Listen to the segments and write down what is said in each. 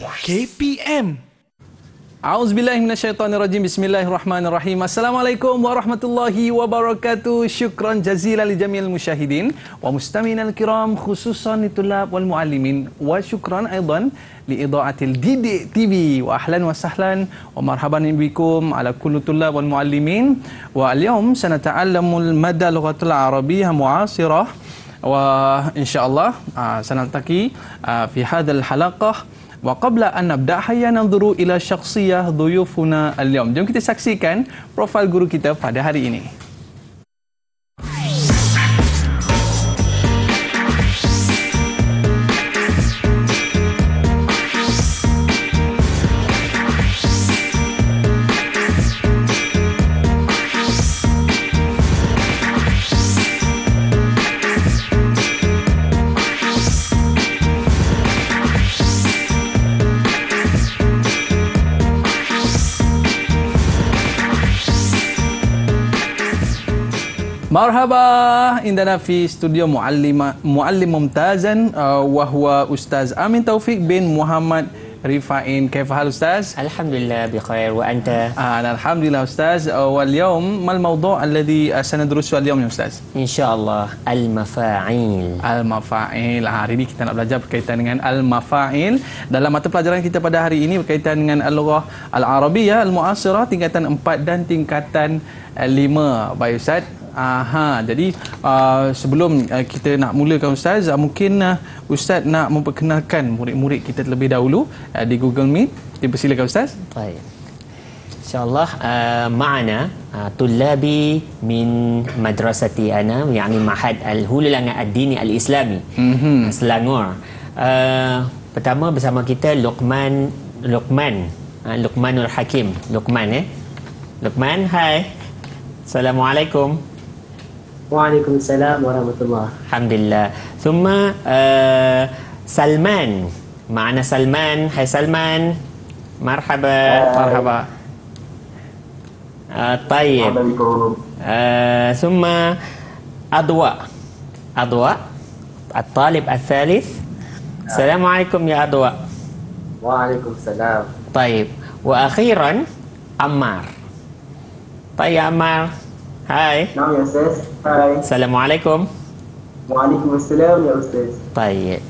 KPM. A'udzubillahiminasyaitanirrajim. Bismillahirrahmanirrahim. Assalamualaikum warahmatullahi wabarakatuh. Syukran jazilan li jamil musyahidin wa mustaminal kiram khususan litulab wal muallimin wa syukran aidan li idaatil Didik TV wa ahlan wa sahlan wa marhaban bikum ala kulli tulab wal muallimin wa al-yawm sanata'allamul mada lughatul arabiyyah mu'asirah wa insyaallah uh, sanaltaqi uh, fi hadzal halaqah Wa qabla an nabda hayya nadhuru ila syakhsiyah dhuyufuna al-yawm. Jom kita saksikan profil guru kita pada hari ini. مرحبا عندنا في استوديو معلم معلم ممتازا وهو استاذ امين توفيق بن محمد رفاعين كيف حال استاذ؟ الحمد لله بخير وانت؟ آه انا الحمد لله استاذ واليوم ما الموضوع الذي سندرسه اليوم يا استاذ؟ ان شاء الله المفاعيل المفاعيل hari ini kita nak belajar berkaitan dengan al-mafail dalam mata pelajaran kita pada hari ini berkaitan dengan al-lughah al-arabiyyah al-mu'asirah tingkatan 4 dan tingkatan 5 baik ustaz Aha, jadi uh, sebelum uh, kita nak mulakan Ustaz, uh, mungkin uh, Ustaz nak memperkenalkan murid-murid kita terlebih dahulu uh, di Google Meet. Dipersilakan Ustaz. Baik. InsyaAllah uh, ma'ana uh, tullabi min madrasati ana yakni Mahad Al-Hululangan Ad-Dini Al-Islami mm-hmm. Selangor. Uh, pertama bersama kita Luqman Luqman uh, Luqmanul Hakim. Luqman eh. Luqman, hai. Assalamualaikum. وعليكم السلام ورحمة الله. الحمد لله ثم آه، سلمان. معنا سلمان. هاي سلمان. مرحبا. مرحبا. آه، طيب. آه، ثم أضواء. أضواء. الطالب الثالث. السلام عليكم يا أضواء. وعليكم السلام. طيب. وأخيرا عمار. طيب يا عمار. Hai. Nama ya Ustaz. Hai. Assalamualaikum. Waalaikumsalam ya Ustaz. Baik.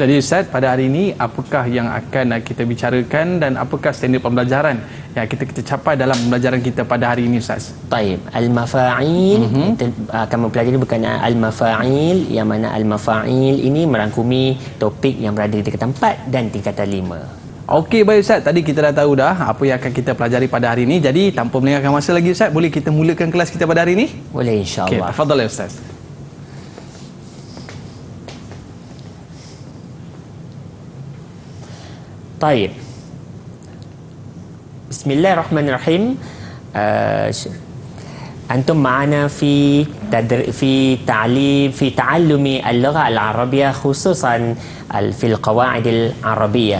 Jadi Ustaz, pada hari ini apakah yang akan kita bicarakan dan apakah standard pembelajaran yang kita kita capai dalam pembelajaran kita pada hari ini Ustaz? Baik. Al-mafa'il mm-hmm. kita akan mempelajari berkenaan al-mafa'il yang mana al-mafa'il ini merangkumi topik yang berada di tingkatan 4 dan tingkatan 5. Okey baik Ustaz, tadi kita dah tahu dah apa yang akan kita pelajari pada hari ini. Jadi tanpa melengahkan masa lagi Ustaz, boleh kita mulakan kelas kita pada hari ini? Boleh insya-Allah. Okey, tafadhal ya Ustaz. طيب بسم الله الرحمن الرحيم أنتم معنا في تدر... في تعليم في تعلم اللغة العربية خصوصا في القواعد العربية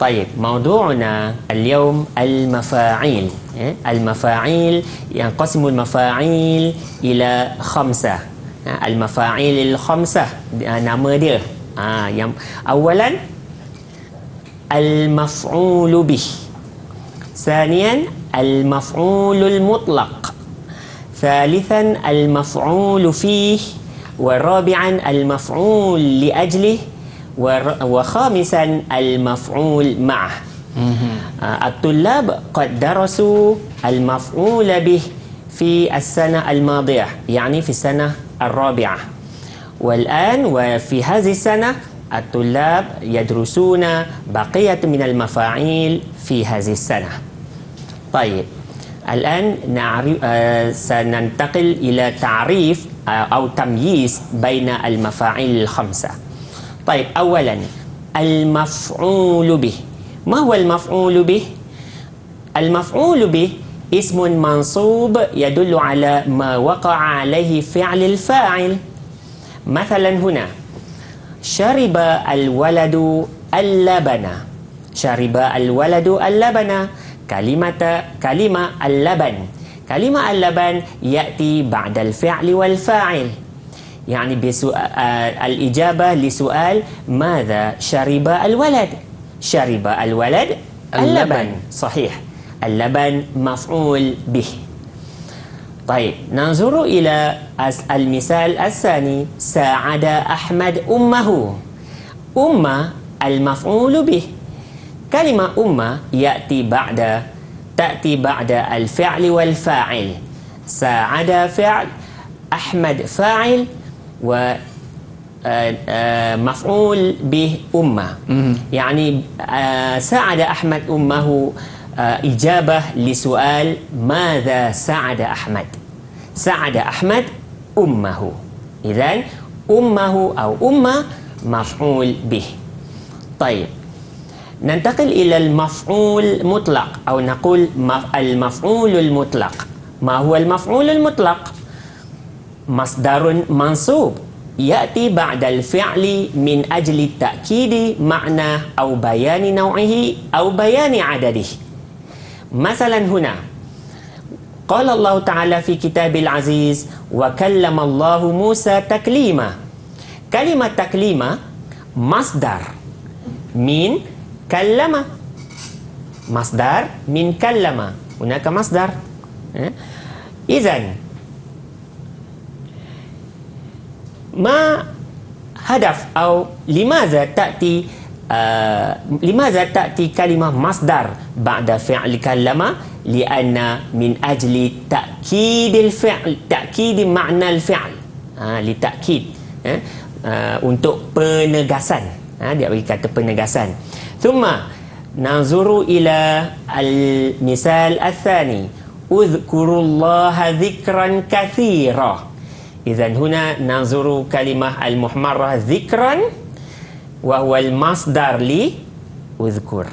طيب موضوعنا اليوم المفاعيل. المفاعيل ينقسم المفاعيل إلى خمسة. المفاعيل الخمسة dia. yang أولا المفعول به. ثانيا المفعول المطلق. ثالثا المفعول فيه. ورابعا المفعول لأجله. وخامسا المفعول معه. الطلاب قد درسوا المفعول به في السنة الماضية يعني في السنة الرابعة. والآن وفي هذه السنة الطلاب يدرسون بقية من المفاعيل في هذه السنة. طيب الآن نعرف سننتقل إلى تعريف أو تمييز بين المفاعيل الخمسة. طيب أولا المفعول به. ما هو المفعول به؟ المفعول به اسم منصوب يدل على ما وقع عليه فعل الفاعل. مثلا هنا شرب الولد اللبن. شرب الولد اللبن. كلمة كلمة اللبن. كلمة اللبن يأتي بعد الفعل والفاعل. يعني بسؤال الإجابة لسؤال ماذا شرب الولد؟ syariba al-walad Al-laban. al-laban صحيح. اللبن مفعول به. طيب ننظر إلى المثال الثاني. ساعد أحمد أمه. أمة المفعول به. كلمة أمة يأتي بعد تأتي بعد الفعل والفاعل. ساعد فعل أحمد فاعل و آه، آه، مفعول به أمة. يعني آه، ساعد أحمد أمه إجابة لسؤال ماذا ساعد أحمد؟ ساعد أحمد أمه. إذن أمه أو أمة مفعول به. طيب ننتقل إلى المفعول مطلق أو نقول مف- المفعول المطلق. ما هو المفعول المطلق؟ مصدر منصوب يأتي بعد الفعل من أجل تأكيد معنى أو بيان نوعه أو بيان عدده. مثلا هنا قال الله تعالى في كتاب العزيز وكلم الله موسى تكليما. كلمة تكليما مصدر من كلم مصدر من كلم هناك مصدر. إذا ma hadaf atau limaza ta'ti uh, limaza ta'ti kalimah masdar ba'da fi'li kallama li'anna min ajli ta'kidil fi'l ta'kidi makna al-fi'l ha li ta'kid eh? Uh, untuk penegasan. Ha, dia bagi kata penegasan. Thumma nazuru ila al misal athani udhkurullaha zikran kathira. إذا هنا ننظر كلمة المحمرة ذكرا وهو المصدر لي أذكر.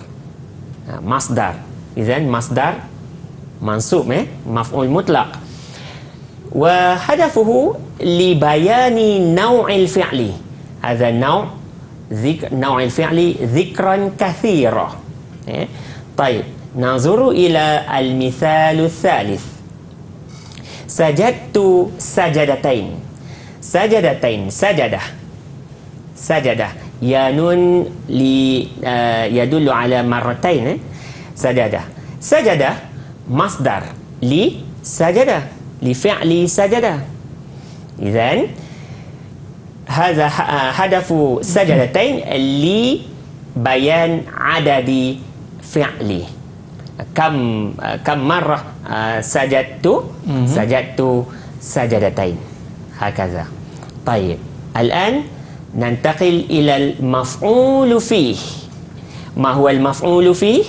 مصدر. إذا مصدر منصوب eh? مفعول مطلق. وهدفه لبيان نوع الفعل. هذا النوع ذكر نوع الفعل ذكرا كثيرا eh? طيب ننظر إلى المثال الثالث. Sajatu sajadatain. Sajadatain, sajadah. Sajadah. Ya nun li uh, yadullu ala marratain. Eh? Sajadah. Sajadah masdar li sajadah. Li fi'li sajadah. Izan hadha eh, hadafu sajadatain li bayan adadi fi'li آه، كم مرة آه، سجدت سجدت سجدتين هكذا طيب الآن ننتقل إلى المفعول فيه ما هو المفعول فيه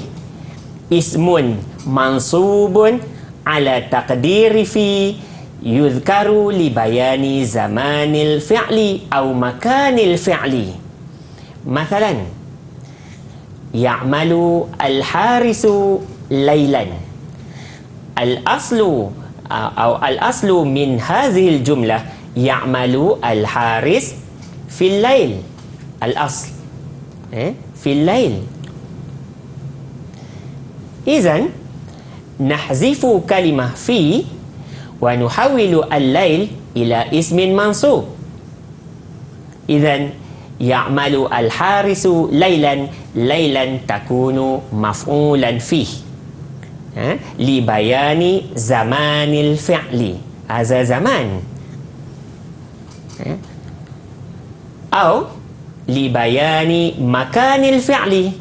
اسم منصوب على تقدير في يذكر لبيان زمان الفعل أو مكان الفعل مثلا يعمل الحارس ليلا الأصل أو الأصل من هذه الجملة يعمل الحارس في الليل الأصل إيه؟ في الليل إذا نحذف كلمة في ونحول الليل إلى اسم منصوب إذا يعمل الحارس ليلا ليلا تكون مفعولا فيه؟ لبيان زمان الفعل. هذا زمان؟ أو لبيان مكان الفعل.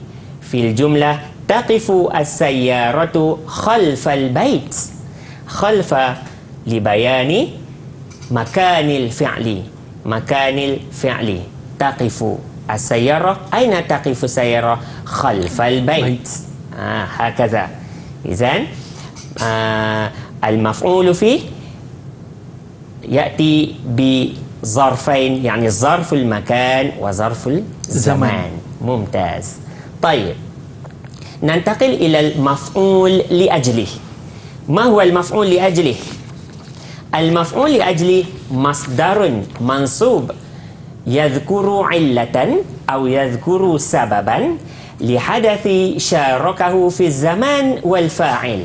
في الجملة تقف السيارة خلف البيت. خلف لبيان مكان الفعل. مكان الفعل. تقف السيارة. أين تقف السيارة؟ خلف البيت. آه هكذا. إذن آه المفعول فيه يأتي بظرفين يعني ظرف المكان وظرف الزمان. ممتاز. طيب ننتقل إلى المفعول لأجله. ما هو المفعول لأجله؟ المفعول لأجله مصدر منصوب. يذكر علة أو يذكر سببا لحدث شاركه في الزمان والفاعل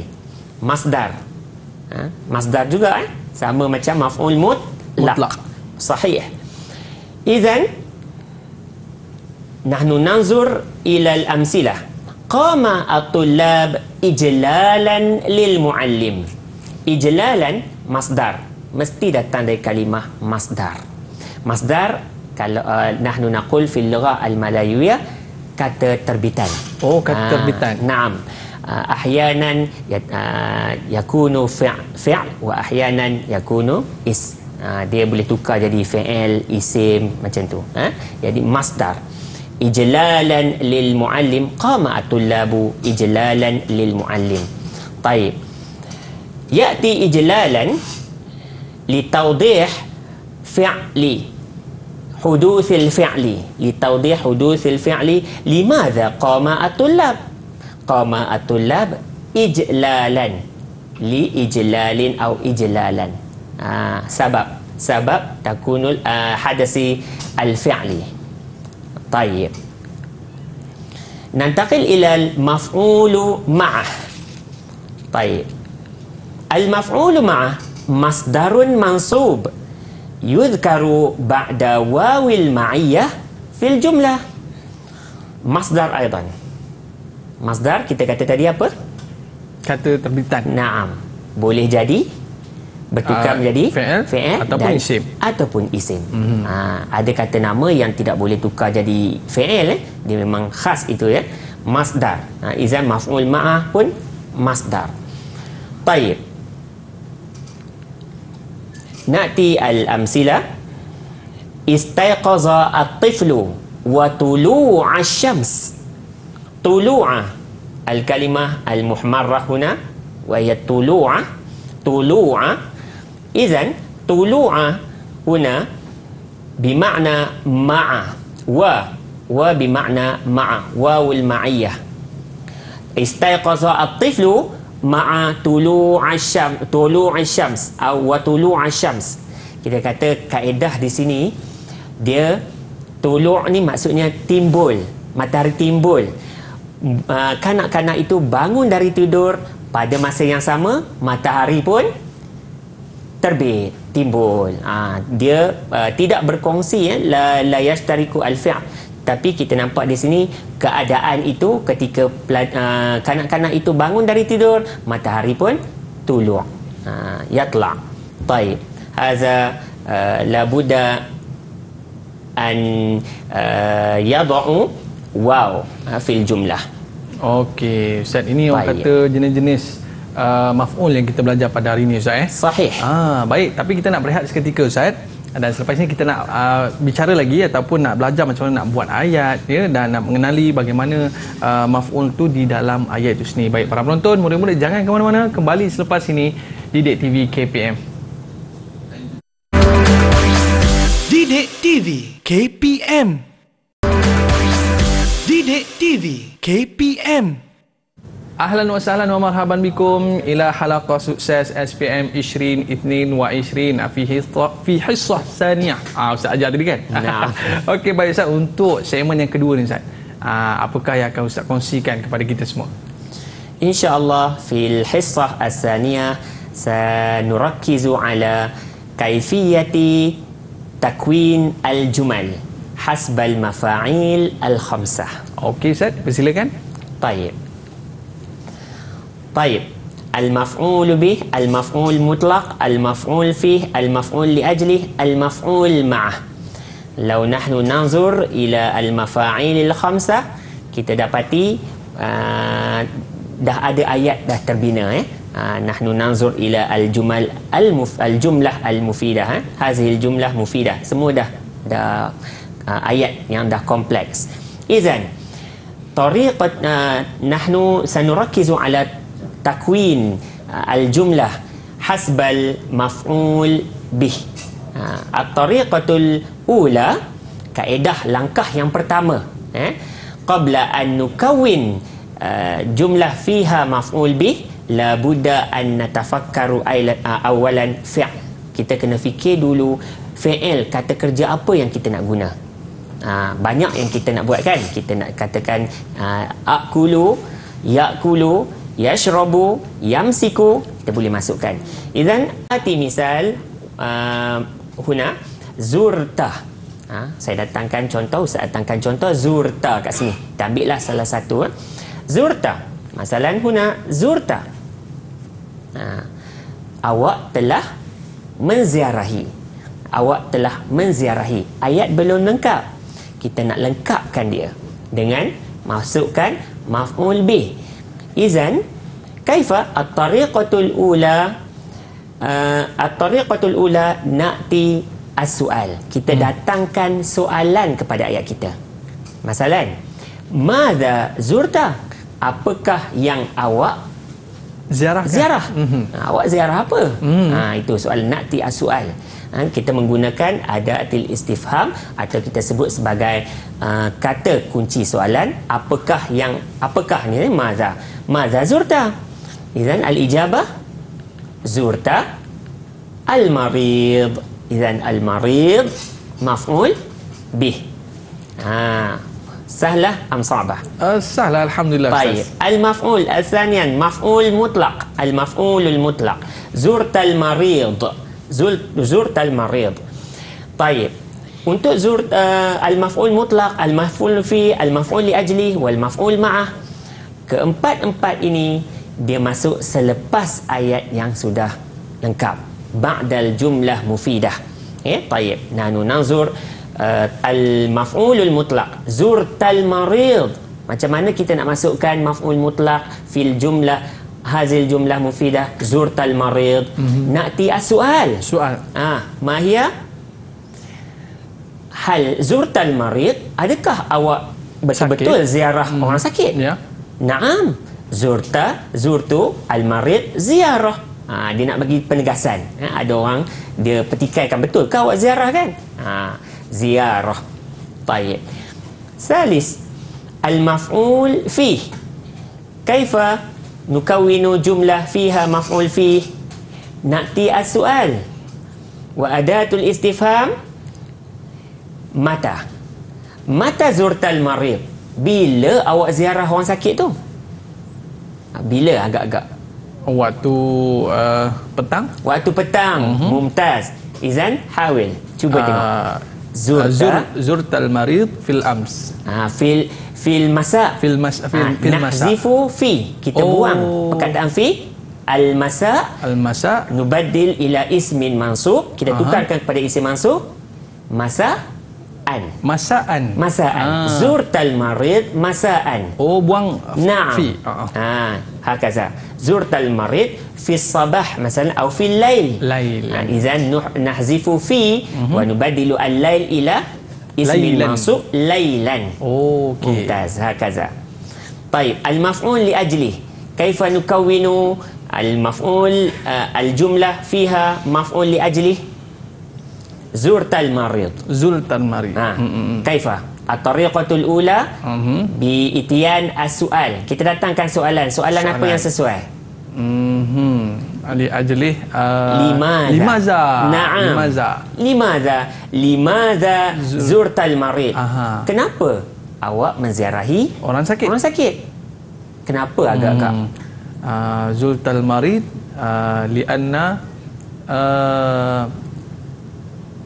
مصدر مصدر juga eh? sama macam maf'ul mutlaq sahih إذن نحن ننظر إلى الأمثلة قام الطلاب إجلالا للمعلم إجلالا مصدر mesti datang dari kalimah مصدر مصدر kalau uh, نحن نقول في اللغة الملايوية kata terbitan Oh, kata Ah, terbitan. Naam. Uh, ahyanan ya- uh, yakunu fi' fi' wa ahyanan yakunu is. Uh, dia boleh tukar jadi fi'il, isim macam tu. Ha? Jadi masdar. Ijlalan lil muallim qama at-tullabu ijlalan lil muallim. Baik. Ya'ti ijlalan litawdih fi'li حدوث الفعل لتوضيح حدوث الفعل لماذا قام الطلاب؟ قام الطلاب إجلالا لإجلال أو إجلالا. آه سبب سبب تكون آه حدث الفعل. طيب. ننتقل إلى المفعول معه. طيب. المفعول معه مصدر منصوب. yudhkaru ba'da wawil ma'iyah fil jumlah. Masdar aidan masdar kita kata tadi apa? Kata terbitan. Na'am. Boleh jadi bertukar uh, menjadi fi'il fi ataupun dan, isim. ataupun isim. Mm-hmm. ha, ada kata nama yang tidak boleh tukar jadi fi'il eh? dia memang khas itu ya. Masdar. Ha, izan maf'ul ma'ah pun masdar. Baik نأتي الأمثلة. استيقظ الطفل وطلوع الشمس. طلوع الكلمة المحمرة هنا وهي طلوع طلوع. إذن طلوع هنا بمعنى مع و وبمعنى مع واو المعية. استيقظ الطفل ma'a tulu asyam tulu asyams atau wa tulu asyams. Kita kata kaedah di sini dia tulu ni maksudnya timbul matahari timbul. Kanak-kanak itu bangun dari tidur pada masa yang sama matahari pun terbit timbul. Ha, dia uh, tidak berkongsi ya la la yashtariku al tapi kita nampak di sini keadaan itu ketika uh, kanak-kanak itu bangun dari tidur matahari pun tulu' ha, yatla' baik hadza uh, labuda an uh, waw uh, fil jumlah Okey, Ustaz. Ini orang Baik. kata jenis-jenis uh, maf'ul yang kita belajar pada hari ini Ustaz eh. sahih Ah, baik. Tapi kita nak berehat seketika Ustaz. Dan selepas ini kita nak uh, bicara lagi ataupun nak belajar macam mana nak buat ayat ya dan nak mengenali bagaimana uh, maf'ul tu di dalam ayat itu sendiri. Baik para penonton, murid-murid jangan ke mana-mana. Kembali selepas ini di Dek TV KPM. Didik TV KPM Didik TV KPM Ahlan wa sahlan wa marhaban bikum ila halaqah sukses SPM Ishrin Ithnin wa Ishrin ah, fi hissah saniyah. Ah, Ustaz ajar tadi kan? Nah. Okey, baik Ustaz. Untuk segmen yang kedua ni Ustaz. Ah, apakah yang akan Ustaz kongsikan kepada kita semua? InsyaAllah, fi hissah saniyah sanurakizu ala kaifiyati takwin al-jumal hasbal mafa'il al-khamsah. Okey Ustaz, persilakan. Baik. طيب المفعول به المفعول مطلق المفعول فيه المفعول لأجله المفعول معه لو نحن ننظر إلى المفاعيل الخمسة kita dapati uh, dah ada ayat dah terbina eh uh, nahnu nanzur ila al-jumal al-muf al-jumlah al-mufidah eh hadhihi al-jumlah mufidah semua dah dah uh, ayat yang dah kompleks izan طريقة آه، نحن سنركز على takwin al-jumlah hasbal maf'ul bih. At-tariqatul ula, kaedah langkah yang pertama. Eh? Qabla an nukawin uh, jumlah fiha maf'ul bih, la buddha an natafakkaru awalan fi'l. Kita kena fikir dulu fi'il kata kerja apa yang kita nak guna. Ha, banyak yang kita nak buat kan kita nak katakan uh, akulu yakulu yashrabu yamsiku kita boleh masukkan idan ati misal uh, huna zurta Ha, saya datangkan contoh, saya datangkan contoh zurta kat sini. Kita ambillah salah satu. eh. Zurta. Masalan huna zurta. Ha, awak telah menziarahi. Awak telah menziarahi. Ayat belum lengkap. Kita nak lengkapkan dia dengan masukkan maf'ul bih. Izan kaifa at-tariqatul ula uh, at-tariqatul ula na'ti as-su'al. Kita datangkan soalan kepada ayat kita. Masalan, madza zurta? Apakah yang awak Ziarah. ziarah. Mm-hmm. Ha, awak ziarah apa? Mm. Ha, itu soalan nakti as-sual. Ha, kita menggunakan adatil istifham atau kita sebut sebagai uh, kata kunci soalan apakah yang apakah ni maza maza zurta idzan al-ijabah zurta al-marid idzan al-marid maf'ul bih ha sahlah am sa'bah Uh, sahlah Alhamdulillah. طيب Ustaz. المفعول الثانيا مفعول مطلق المفعول المطلق زرت المريض زرت زرت المريض طيب untuk zur uh, al-maf'ul mutlak, al-maf'ul fi, al-maf'ul li ajli, wal-maf'ul ma'ah. Keempat-empat ini, dia masuk selepas ayat yang sudah lengkap. Ba'dal jumlah mufidah. Ya, tayyib. Nanu nazur uh, al-maf'ulul mutlak. Zur tal-marid. Macam mana kita nak masukkan maf'ul mutlak fil jumlah hazil jumlah mufidah zurtal marid mm-hmm. nak ti asual soal ah mahia hal zurtal marid adakah awak betul-betul ziarah hmm. orang sakit Ya. Naam. Zurta, zurtu, al-marid, ziarah. Ha, dia nak bagi penegasan. Ha, ada orang dia petikaikan betul. Kau awak ziarah kan? Ha, ziarah. Baik. Salis. Al-maf'ul fih. Kaifa nukawinu jumlah fiha maf'ul fih? Nakti as-su'al. Wa adatul istifham mata. Mata zurtal marid? Bila awak ziarah orang sakit tu? Ha, Bila agak-agak? Waktu uh, petang. Waktu petang. Mm-hmm. Mumtaz. Izan, hawil. Cuba uh, tengok. Uh, Zurta. zur, zurtal marid fil ams. Ha, fil fil masa. Fil mas fil, Ha, fil masa. nahzifu fi. Kita Oh. buang perkataan fi. Al masa Al masa nubaddil ila ismin mansub. Kita Aha. tukarkan kepada isim mansub. Masa masaan. Masaan. Ah. Zurtal marid masaan. Oh buang نعم fi. Uh, آه. هكذا زرت المريض في الصباح مثلا أو في الليل ليل. آه. إذا نح- نحذف في ونبدل الليل إلى اسم ليلاً. منصوب ليلا okey. ممتاز هكذا طيب المفعول لأجله كيف نكون المفعول آه الجملة فيها مفعول لأجله zurtal marid zurtal marid ha ah, mm, mm, mm. kaifa? At-tariqatul ula mhm. bi itiyan as-su'al. Kita datangkan soalan. Soalan apa yang sesuai? Mhm. Ali ajli ah, limaza. Limaza. Na'am. Limaza. Limaza. Zurtal marid kenapa awak menziarahi orang sakit? orang sakit? Kenapa agak kak hmm. ah, zurtal marid li anna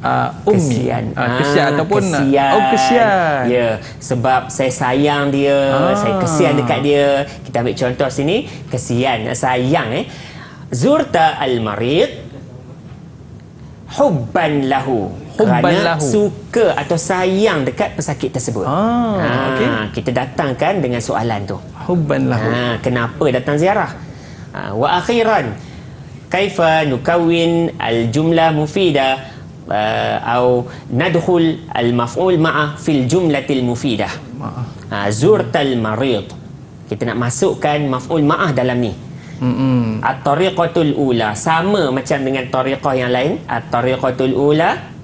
uh, ummi. kesian Uh, kesian Ah, ataupun kesian. oh kesian. ya sebab saya sayang dia Ah. saya kesian dekat dia kita ambil contoh sini kesian sayang eh zurta al marid hubban lahu Hubban kerana lahu. suka atau sayang dekat pesakit tersebut Ah, okey. kita datangkan dengan soalan tu Hubban lahu. Ha, kenapa datang ziarah? Ha, wa akhiran kaifa nukawin al-jumlah mufidah uh, atau nadkhul al-maf'ul ma'a fil jumlatil mufidah. Ha, zurtal marid. Kita nak masukkan maf'ul ma'ah dalam ni. Mm-mm. At-tariqatul ula sama macam dengan tariqah yang lain. At-tariqatul ula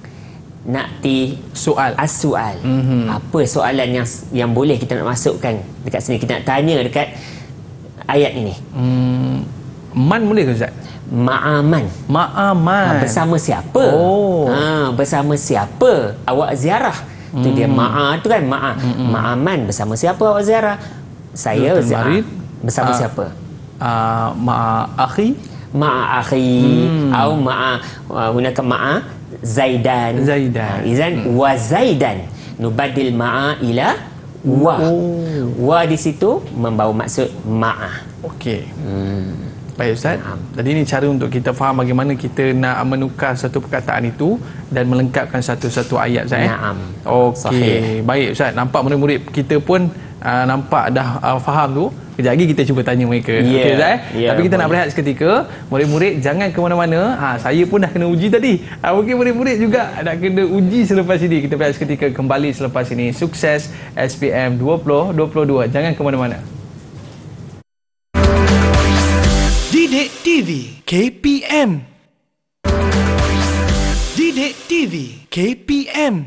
nakti Soal. as-soal. Mhm. Mm-hmm. Apa soalan yang yang boleh kita nak masukkan dekat sini kita nak tanya dekat ayat ini. Hmm, man boleh ke Ustaz? Ma'aman. Ma'aman. Ha, bersama siapa? Oh. Ha, bersama siapa awak ziarah? Tu dia ma'a tu kan ma'a. Ma'aman bersama siapa awak ziarah? Saya ziarah. Bersama Ah. siapa? Uh, ma'a akhi. Ma'a akhi Hmm. atau ma'a uh, gunakan ma'a zaidan Zaidan. ha, izan wa zaidan nubadil ma'a ila wa Oh. wa di situ membawa maksud ma'a Okey. Baik Ustaz. Jadi ini cara untuk kita faham bagaimana kita nak menukar satu perkataan itu dan melengkapkan satu-satu ayat Ustaz. eh? Naam. Okey. Baik Ustaz. Nampak murid-murid kita pun uh, nampak dah uh, faham tu. Kejap lagi kita cuba tanya mereka. Ya. Okey Ustaz. eh? Ya, Tapi kita nak boleh. berehat seketika. Murid-murid jangan ke mana-mana. Ha, saya pun dah kena uji tadi. Ha, mungkin murid-murid juga nak kena uji selepas ini. Kita berehat seketika kembali selepas ini. Sukses SPM 2022. Jangan ke mana-mana. Didik TV KPM Didik TV KPM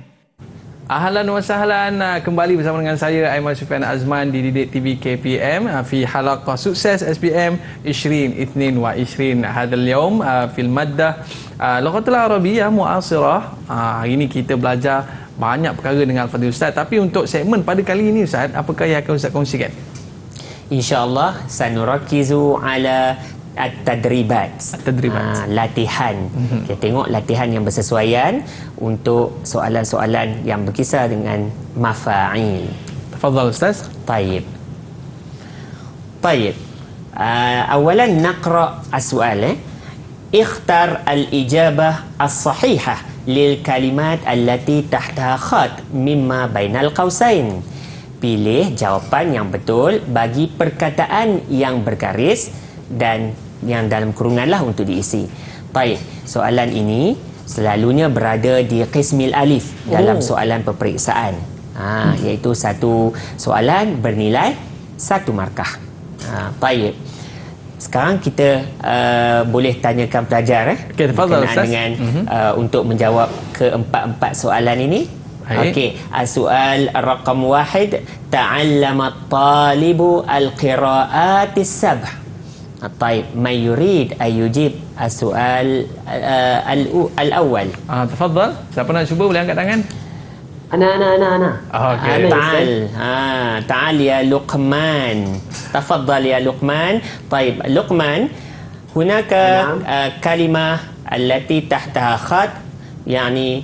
Ahlan wa sahlan. Ah, kembali bersama dengan saya Aiman Sufian Azman di Didik TV KPM ah, fi halaqah sukses SPM 20 Ithnin wa 20 hadal yaum ah, fil maddah. Ah, Lughatul Arabiyyah Mu'asirah. Ah, hari ini kita belajar banyak perkara dengan Al-Fadhil Ustaz. Tapi untuk segmen pada kali ini Ustaz apakah yang akan Ustaz kongsikan? insyaallah sanurakizu ala At-tadribat. At-tadribat. Uh, Latihan. Mm-hmm. Kita tengok latihan yang bersesuaian Untuk soalan-soalan yang berkisar dengan Mafa'il. Tafadhal Ustaz. Taib. Taib. Uh, Awalan nakra' as-soal eh? Ikhtar al-ijabah as-sahihah Lil-kalimat allati tahtaha khat Mimma bainal qausain. Pilih jawapan yang betul bagi perkataan yang bergaris dan yang dalam kurungan lah untuk diisi. Baik, soalan ini selalunya berada di qismil alif dalam Oh. soalan peperiksaan. Ha, iaitu satu soalan bernilai satu markah. Ha, baik. Sekarang kita uh, boleh tanyakan pelajar eh tafadhal, berkenaan Ustaz. dengan Mhm. uh, untuk menjawab keempat-empat soalan ini. Okey, soal rakam wahid ta'allama at-talibu al-qira'at as-sab'. طيب من يريد أن يجيب السؤال آه، الأو- الأول Ah, tafadhal. Siapa nak cuba boleh angkat tangan? أنا أنا أنا أنا Okey. أنا يا تعال. آه تعال يا لقمان تفضل يا لقمان طيب لقمان هناك نعم. آه كلمة التي تحتها خط يعني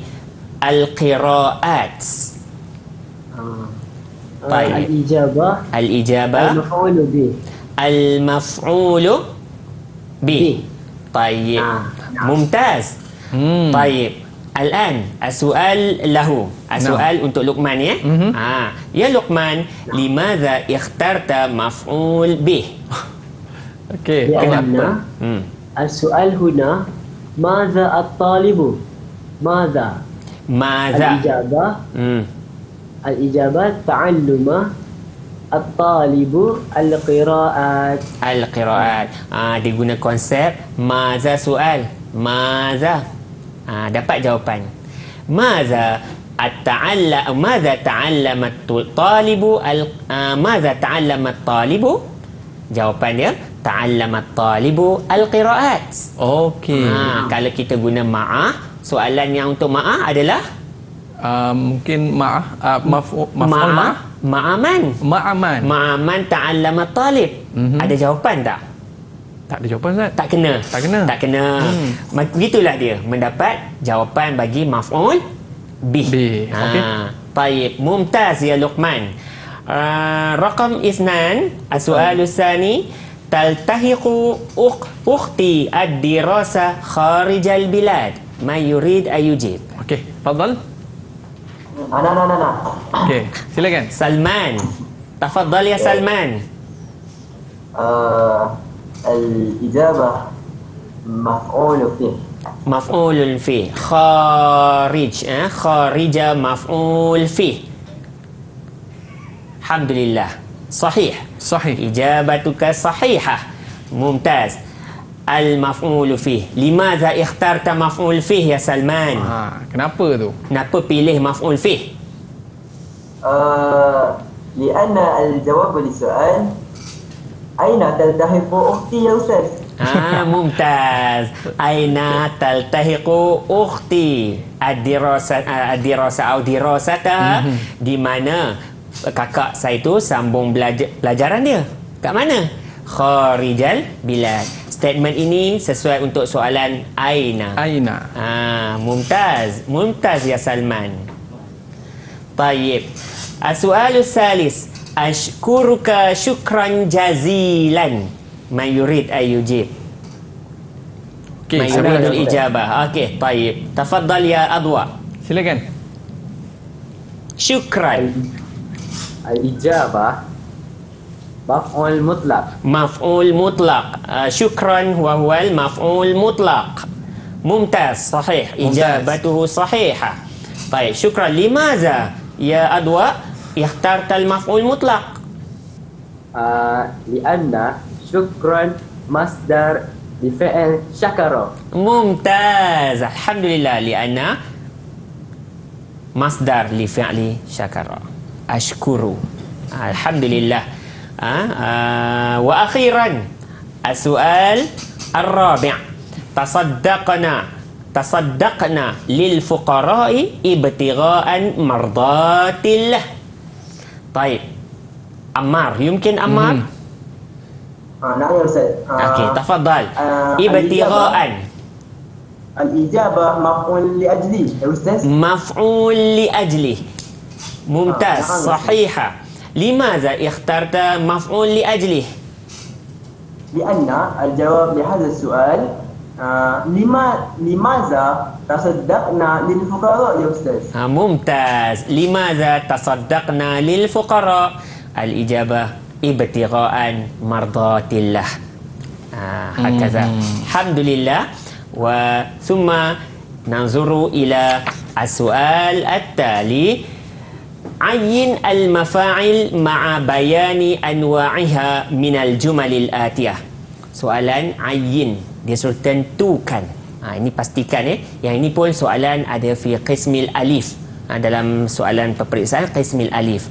القراءات آه. آه، طيب. الإجابة الإجابة المفعول به المفعول به طيب. آه. ممتاز. طيب. الآن السؤال له. السؤال أنت لقمان يا؟ آه. يا لقمان لماذا اخترت مفعول به لأن السؤال هنا ماذا الطالب؟ ماذا؟ ماذا؟ الإجابة. الإجابة تعلم. At-talibu al-qira'at. Al-qira'at. Ha, Dia guna konsep Maza soal Maza. Ha, Dapat jawapan. Maza At-ta'alla Maza ta'allamat talibu al ah, Maza ta'allamat talibu Jawapan dia Ta'allamat talibu al-qira'at. Okey. Ha, Kalau kita guna ma'ah Soalan yang untuk ma'ah adalah? Uh, Mungkin ma'ah uh, Maf'ul ma'ah. ma Ma'aman. Ma'aman. Ma'aman ta'allama talib. Mm-hmm. Ada jawapan tak? Tak ada jawapan, tak? Tak kena. Tak kena. Tak kena. Hmm. Begitulah dia. Mendapat jawapan bagi maf'ul bih. Bih. Ah, ha. Okay. Taib. Mumtaz, ya Luqman. Ah, uh, rakam isnan. Soal. Hmm. Taltahiku ukhti ad-dirasa kharijal bilad. Mayurid ayujib. Okey. Fadal. أنا أنا أنا أنا Okey, silakan. سلمان. تفضل يا سلمان. آه الإجابة مفعول به مفعول فيه. خارج eh? خارج مفعول فيه. الحمد لله. صحيح. Sahih. إجابتك صحيحة. ممتاز. al-maf'ul fih. Limadha ikhtarta maf'ul fih ya Salman? Ha, kenapa tu? Kenapa pilih maf'ul fih? Uh, Lianna al-jawab li soal Aina taltahiqu ukhti ya Ustaz? Ah, mumtaz. Aina taltahiqu ukhti? Ad-dirasa ad-dirasa au mhm. di mana kakak saya tu sambung belajar pelajaran dia? Kat mana? Kharijal bilad statement ini sesuai untuk soalan Aina. Aina. Ah, Mumtaz. Mumtaz ya Salman. Tayyib. As-su'alu salis. Ashkuruka syukran jazilan. Mayurid ayujib. Okay, Man ijabah. Okey, tayyib. Tafadhal ya Adwa. Silakan. Syukran. Ijabah. مفعول مطلق. مفعول مطلق. آه، شكرا وهو المفعول مطلق. ممتاز صحيح. ممتاز. إجابته صحيحة. طيب شكرا. لماذا يا أضواء اخترت المفعول مطلق؟ آه لأن شكرا مصدر لفعل شكر ممتاز. الحمد لله. لأن مصدر لفعل شكر أشكر الحمد لله. وأخيرا السؤال الرابع. تصدقنا تصدقنا للفقراء ابتغاء مرضات الله. طيب عمار يمكن عمار؟ Ah, نعم يا أستاذ. آه، أوكي تفضل. آه، ابتغاء. الإجابة مفعول لأجلي يا أستاذ. مفعول لأجله. ممتاز آه، نعم. صحيحة. لماذا اخترت مفعول لأجله؟ لأن الجواب لهذا السؤال آه، لما لماذا تصدقنا للفقراء يا أستاذ؟ آه، ممتاز. لماذا تصدقنا للفقراء؟ الإجابة ابتغاء مرضات الله. آه، هكذا. الحمد لله. وثم ننظر إلى السؤال التالي. ayin al mafa'il ma'a bayani anwa'iha min al jumalil atiyah. Soalan ayin. Dia suruh tentukan. Ha, ini pastikan eh. Yang ini pun soalan ada fi qismil alif. Ha, dalam soalan peperiksaan qismil alif.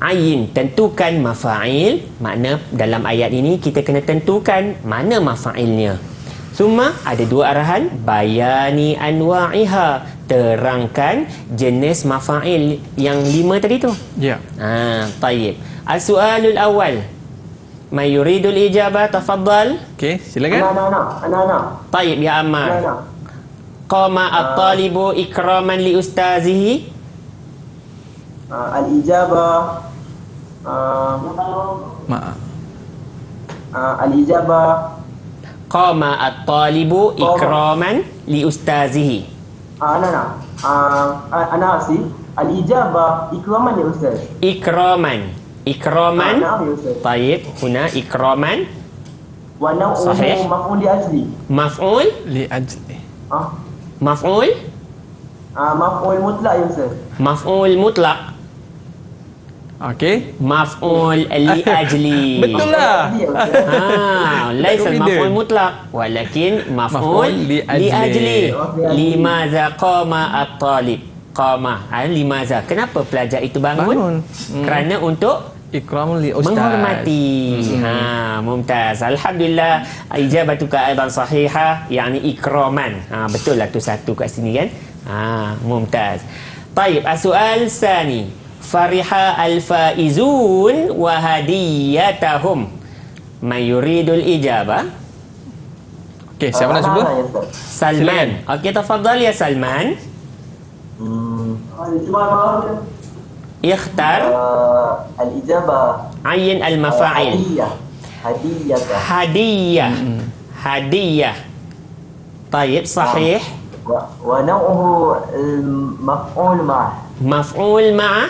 Ayin tentukan mafa'il. Makna dalam ayat ini kita kena tentukan mana mafa'ilnya. Suma ada dua arahan bayani anwa'iha terangkan jenis mafail yang lima tadi tu. Ya. Yeah. Ha, tayyib. Al-su'alul awal. May yuridul ijabah tafaddal. Okey, silakan. Ana ana ana ana. Tayyib ya Ammar. Qama ah. at-talibu ikraman li ustazihi. Uh, al-ijabah. Uh, Ma. Uh, al-ijabah qama at-talibu ikraman li ustazihi. Ah, ana ah, ana. Ah, ana asi al-ijaba ikraman li ustaz. Ikraman. Ikraman. Ah, ya Tayyib, huna ikraman. Wa nau'u maf'ul li ajli. Maf'ul li ajli. Ah. Maf'ul? Ah, maf'ul mutlaq ya ustaz. Maf'ul mutlaq. Okey. مفعول لأجلي Betul lah. لأجلي يا أستاذ. آه ليس confident. المفعول مطلق ولكن مفعول مفعول لأجله. لأجله لأجله. لماذا قام الطالب قام ah, لماذا kenapa pelajar itu bangun, Bangun. kerana untuk Ikram li ustaz. menghormati ha mumtaz alhamdulillah ijabatuka aidan sahihah yani ikraman ha betul lah tu satu kat sini kan ha mumtaz طيب السؤال الثاني فرح الفائزون وهديتهم. من يريد الإجابة؟ Okey, siapa nak cuba? أستاذ سلمان. أوكي تفضل يا سلمان. اختر. الإجابة. عين المفاعل. هدية. هدية. هدية. هدية. طيب صحيح. ونوعه المفعول معه. مفعول معه.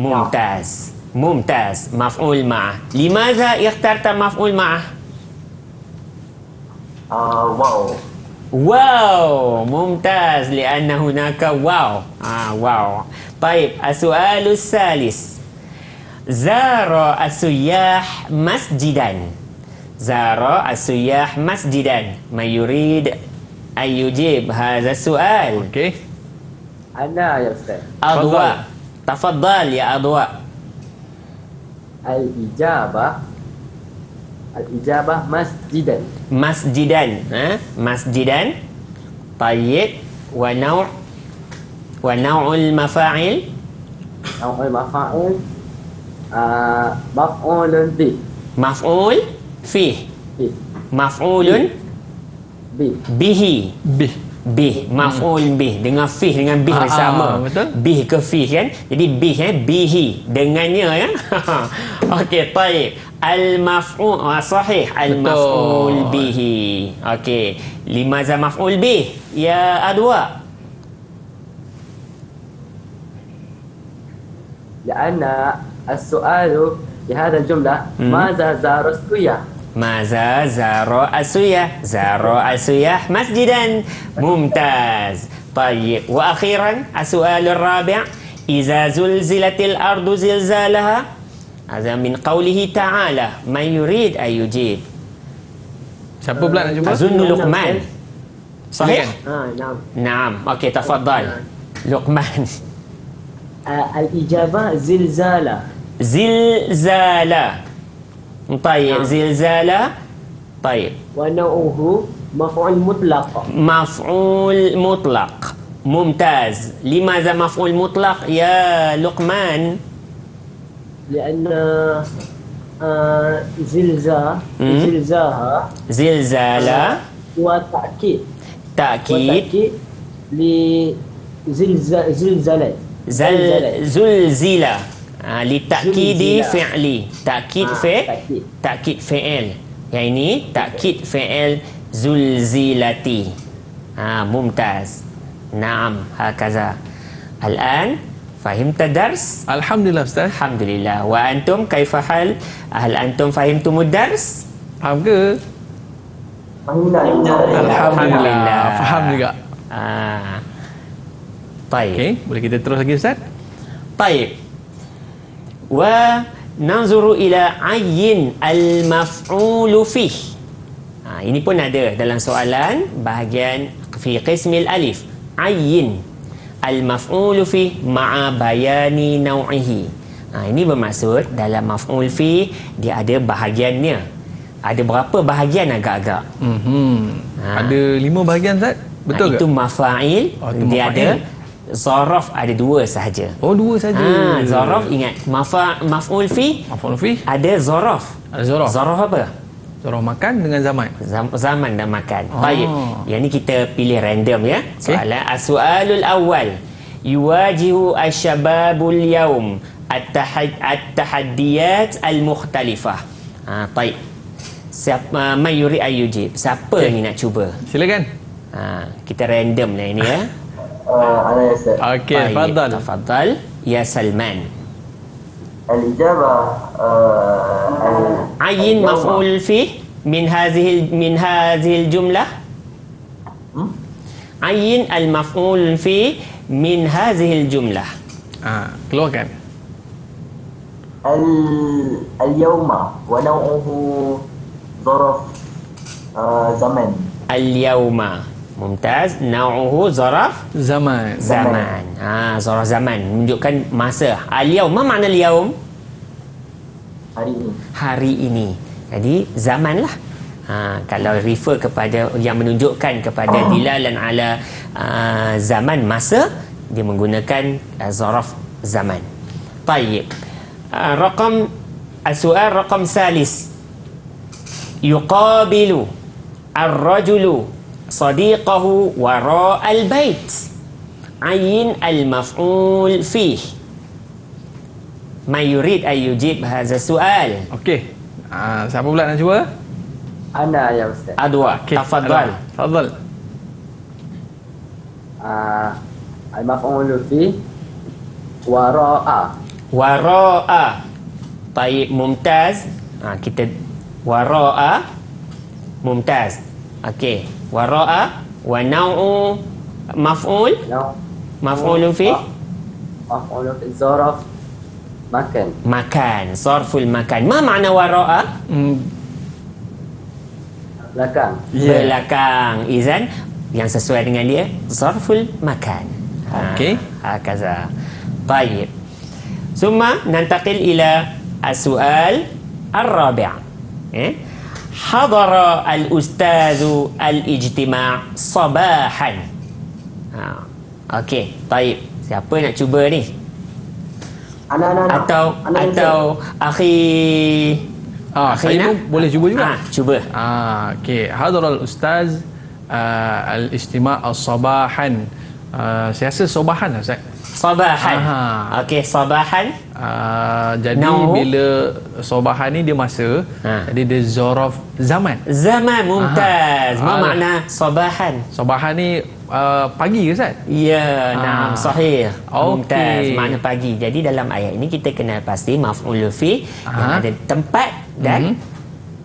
ممتاز. ممتاز. مفعول معه لماذا اخترت مفعول معه آه، واو. واو. ممتاز. لأن هناك واو. آه واو. طيب السؤال الثالث. زار السياح مسجدا. زار السياح مسجدا. من يريد أن يجيب هذا السؤال؟ Okey. أنا يا أستاذ. أضواء Tafadhal ya Adwa. Al-ijabah Al-ijabah masjidan. Masjidan, ha? Masjidan. Tayyib wa naw' wa naw'ul mafa'il. Naw'ul mafa'il uh, maf'ulun bi. Maf'ul fi. Maf'ulun bi. Bihi. Bih bih maf'ul bih dengan fih dengan bih Ah, bersama ah, betul. bih ke fih kan jadi bih eh bihi dengannya ya okey taib al maf'ul ah, sahih al maf'ul bihi okey limaza maf'ul bih ya adwa لأن السؤال في هذا الجملة ماذا زار السوية Maza zaro asuyah Zaro asuyah masjidan Mumtaz طيب وأخيرا السؤال الرابع. إذا زلزلت الأرض زلزالها هذا من قوله تعالى من يريد أن يجيب؟ Siapa pula nak لقمان. صحيح؟ آه نعم. نعم. أوكي تفضل. لقمان. آه الإجابة زلزالة زلزالة طيب زلزالة. طيب. ونوعه مفعول مطلق. مفعول مطلق. ممتاز. لماذا مفعول مطلق؟ يا لقمان. لأن آه زلزال مم. زلزالها زلزالة. وتأكيد. تأكيد. لزلزال زلزلة زل زلزلة. Ha, li takidi fi'li. Takid ah, fi? takid fi'il. Yang ini takid fi'il zulzilati ha ah, mumtaz. Na'am hakaza. Al'an fahimta dars? Alhamdulillah ustaz. Alhamdulillah. Wa antum kaifa hal? Hal antum fahimtum dars? Faham ke? Alhamdulillah. Faham juga. Ah. Baik okay, boleh kita terus lagi ustaz? Baik wa nanzuru ila ayyin al maf'ulu fih. Ha, ini pun ada dalam soalan bahagian fi qismil alif. Ayyin al maf'ulu fi ma'a bayani naw'ihi ha, ini bermaksud dalam maf'ul fi dia ada bahagiannya. Ada berapa bahagian agak-agak? Mm-hmm. ha. ada lima bahagian Zat? Ha, Betul ha, ke? itu mafail oh, dia mafa'il. ada zaraf ada dua sahaja Oh, dua saja. Ha, zaraf ingat mafa maf'ul fi Maf'ul fi. ada zaraf. Ada zaraf. Zaraf apa? Zaraf makan dengan zaman. Zam- zaman dan makan. Oh. Baik. Yang ni kita pilih random ya. Soalan as-su'alul awal. Yuwajihu asy-syababul yaum at-tahad at-tahaddiyat al-mukhtalifah. Ha, baik. Siapa man yuri ayujib? Siapa Okey. ni nak cuba? Silakan. Ha, kita random lah ini ya. Uh, Ana Yasir. Okey, Baik, tafadhal. Tafadhal. Ya Salman. الإجابة آه عين. مفعول فيه من هذه من هذه الجملة? عين المفعول فيه من هذه الجملة Ha, keluarkan. ال- اليوم ونوعه ظرف آه زمن اليوم Mumtaz Nauhu zaraf Zaman. Zaman. Ah, ha, Zaraf zaman. Menunjukkan masa. Al-yaum Apa makna al-yaum? Hari ini. Hari ini. Jadi zaman lah. Ha, Kalau refer kepada Yang menunjukkan kepada oh. Dilalan ala uh, Zaman masa Dia menggunakan uh, Zaraf zaman. Baik uh, Rakam Soal rakam salis. Yuqabilu Ar-rajulu sadiqahu wara al-bait. Ayin al-maf'ul fih. May yurid ay yujib hadha soal. Okey. Uh, siapa pula nak cuba? Ana ya ustaz. Adwa. Okay. Tafadhal. Tafadhal. Ah, al-maf'ul fih wara'a. Wara'a. Baik, mumtaz. Ah kita wara'a. Mumtaz. Okey وراء ونوع مفعول نوع مفعول فيه مفعول في ظرف مكان مكان صرف المكان ما معنى وراء Hmm, belakang Yeah. belakang izan yang sesuai dengan dia zarful makan ha, Okey. hakaza طيب ثم ننتقل إلى السؤال الرابع eh? حضر الأستاذ sabahan. Ha. Okay, Taib. siapa nak cuba ni أنا أنا atau أنا atau akhi. Ah, saya pun boleh cuba juga. Ah, cuba. Ah, okey. al ustaz uh, ah, al-Istima' al-Sabahan. Uh, ah, saya rasa Sabahan Ustaz. Sabahan. Aha. Okey, sabahan. Uh, jadi No. bila sobahan ni dia masa, Ha. jadi dia zorof zaman. Zaman mumtaz. Ah. Ma makna sabahan? Sobahan ni uh, pagi ke Ustaz? Ya, Ah. nah, sahih. Okey. Mumtaz makna pagi. Jadi dalam ayat ini kita kenal pasti maf'ul fi yang ada tempat dan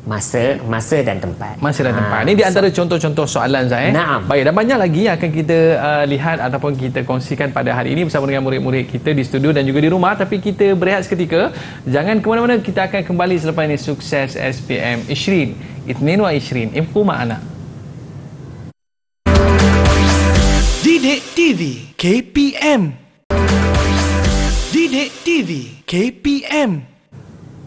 masa masa dan tempat. Masa dan Ah, tempat. Ini di antara contoh-contoh soalan saya. Naam. Baik, dan banyak lagi yang akan kita uh, lihat ataupun kita kongsikan pada hari ini bersama dengan murid-murid kita di studio dan juga di rumah. Tapi kita berehat seketika. Jangan ke mana-mana. Kita akan kembali selepas ini. Sukses SPM Ishrin. Itnin wa Ishrin. Info ma'ana. Didik TV KPM Didik TV KPM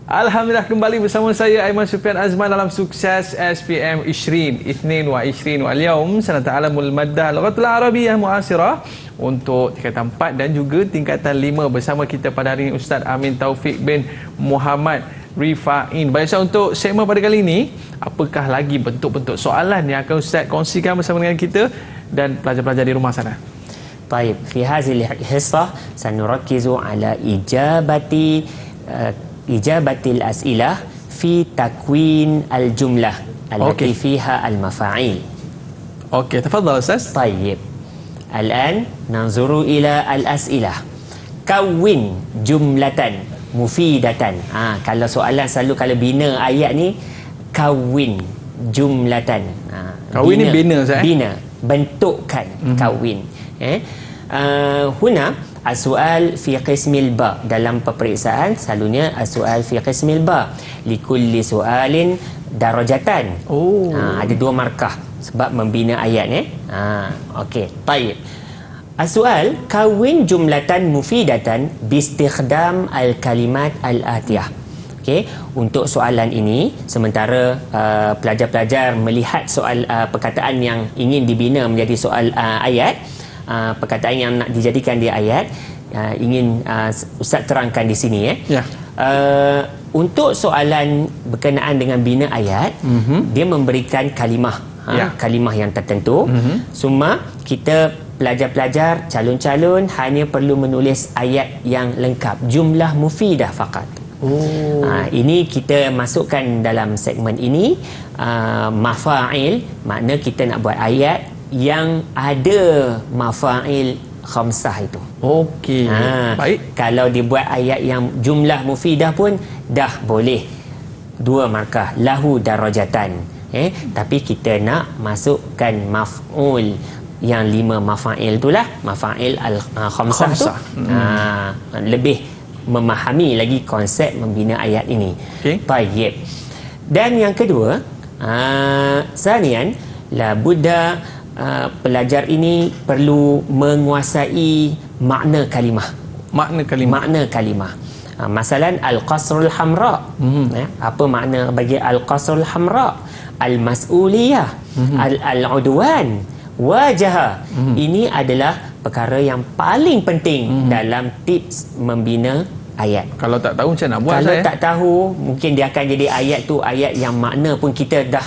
Alhamdulillah kembali bersama saya Aiman Sufian Azman dalam sukses SPM Ishrin Ithnin wa Ishrin wal Yaum Sanata'alamul Maddah Lughatul Arabiyyah Muasirah untuk tingkatan 4 dan juga tingkatan 5 bersama kita pada hari ini Ustaz Amin Taufik bin Muhammad Rifa'in. Baik Ustaz untuk segmen pada kali ini, apakah lagi bentuk-bentuk soalan yang akan Ustaz kongsikan bersama dengan kita dan pelajar-pelajar di rumah sana? طيب في هذه الحصة سنركز على إجابة ijabatil as'ilah fi takwin al-jumlah allati okay. fiha al-mafa'il. Okey, تفضل استاذ. Al-an nanzuru ila al-as'ilah. Kawin jumlatan Ah, ha, kalau soalan selalu kalau bina ayat ni kawin jumlatan. Ha, kawin bina, ni bina saya. Eh? Bina, bentukkan mm-hmm. kawin. Eh? Uh, huna asual fi qismil ba. Dalam peperiksaan selalunya asual fi qismil ba. Li kulli sualin darajatan. Oh. Uh, ada dua markah sebab membina ayat eh? Ha uh, okey baik. Asual kawin jumlatan mufidatan bi istikhdam al kalimat al atiyah Okay. Untuk soalan ini, sementara uh, pelajar-pelajar melihat soal uh, perkataan yang ingin dibina menjadi soal uh, ayat, uh, perkataan yang nak dijadikan di ayat, uh, ingin uh, ustaz terangkan di sini eh. Ya. Uh, untuk soalan berkenaan dengan bina ayat, mm-hmm. dia memberikan kalimah, ha, Ya. kalimah yang tertentu. Mhm. Mm-hmm. Cuma kita pelajar-pelajar calon-calon hanya perlu menulis ayat yang lengkap, jumlah mufidah fakat. Oh. Ha, ini kita masukkan dalam segmen ini uh, mafa'il makna kita nak buat ayat yang ada mafa'il khamsah itu. Okey. Ha, Baik. Kalau dibuat ayat yang jumlah mufidah pun dah boleh. Dua markah lahu darajatan. Eh, tapi kita nak masukkan maf'ul yang lima mafa'il itulah mafa'il al uh, khamsah tu. Khamsah. Ha, lebih memahami lagi konsep membina ayat ini. Okey. Tayyib. Dan yang kedua, uh, sanian la buddha uh, pelajar ini perlu menguasai makna kalimah. Makna kalimah. Makna kalimah. Uh, masalan al-qasrul hamra. Mm-hmm. Eh, apa makna bagi al-qasrul hamra? Al-mas'uliyah, mm-hmm. al-udwan, wajah. Mm-hmm. Ini adalah perkara yang paling penting mm-hmm. dalam tips membina ayat. Kalau tak tahu macam nak buat Kalau saya. tak tahu, mungkin dia akan jadi ayat tu ayat yang makna pun kita dah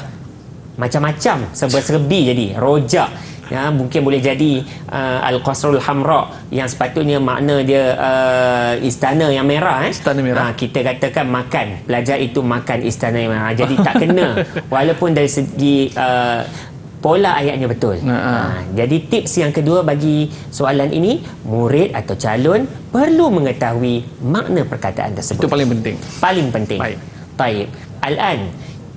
macam-macam serba-serbi jadi rojak ya mungkin boleh jadi uh, al-qasrul hamra yang sepatutnya makna dia uh, istana yang merah eh Istana merah. Ha, kita katakan makan pelajar itu makan istana yang merah jadi tak kena walaupun dari segi uh, pola ayatnya betul. Ha, ha. Ha, jadi tips yang kedua bagi soalan ini murid atau calon perlu mengetahui makna perkataan tersebut Itu paling penting. paling penting. Baik. Baik. Al-an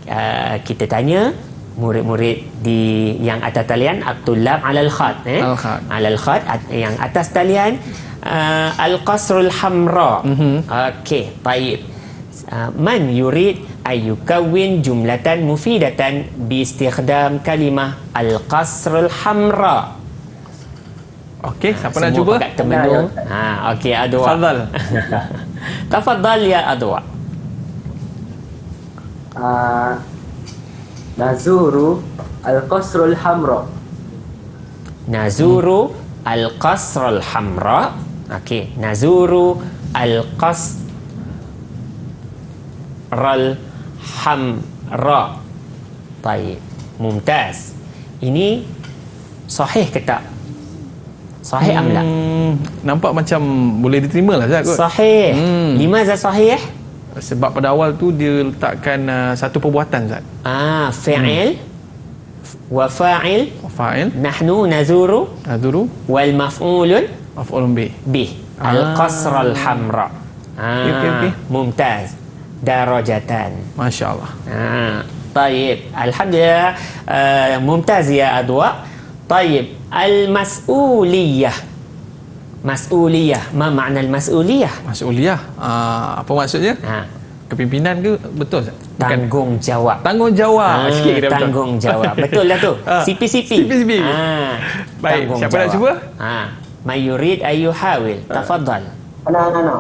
uh, kita tanya murid-murid di yang atas talian at-tullab 'alal khat eh. 'alal khat at, yang atas talian uh, al-qasrul hamra Mhm. okey baik uh, man yurid ay yukawwin jumlatan mufidatan bi istikhdam kalimah al-qasrul hamra Okey, siapa nak cuba? pakat termenung ha okey adwa Tafadhal. tafadhal ya adwa آه Nazuru Al-Qasrul Hamra. Nazuru hmm. Al-Qasrul Hamra. Okey, Nazuru Al-Qasrul Hamra. Baik, mumtaz. Ini sahih ke tak? Sahih hmm, amla. Nampak macam boleh diterima lah Zah kot. Sahih. Hmm. Lima Zah sahih? Eh? Sebab pada awal tu dia letakkan uh, satu perbuatan Ustaz. Ah, fi'il wa fa'il Fa'il, nahnu nazuru naduru, wal maf'ulun maf'ulun bih. bih Ah. al-qasr al-hamra. Ah, Okey, okey, okey. mumtaz. Darajatan. Masya Allah. آه. طيب الحمد لله آه ممتاز يا أضواء طيب المسؤولية Mas'uliyah. Ma makna mas'uliyah? Mas'uliyah. Uh, apa maksudnya? Ha. Kepimpinan ke betul tak? Tanggungjawab. Tanggungjawab. Ha, Sikit kita Tanggungjawab. Betul lah tu. CPCP. CPCP. Ha. Baik. Siapa nak cuba? Ha. Mayurid ayu hawil. Ha. Tafadhal. Ana ana ana.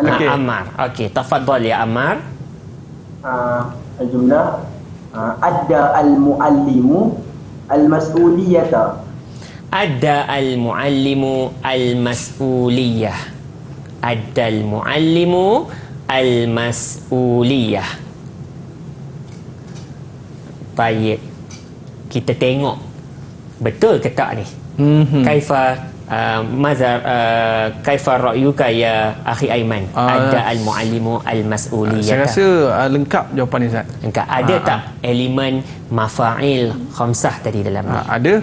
ana. Okay. Ammar. Okey, tafadhal ya Ammar. Uh, jumlah. Uh, ada al-muallimu al-mas'uliyata ada al muallimu al masuliyah ada al muallimu al masuliyah baik. Kita tengok. Betul ke tak ni? Mm-hmm. kaifa Uh, mazhar uh, kaifa ra'yuka ya akhi aiman? Ah. Uh, ada al muallimu al masuliyah saya rasa uh, lengkap jawapan ustaz. Lengkap. Ada uh, tak uh, elemen mafail khamsah tadi dalam uh, ni ada.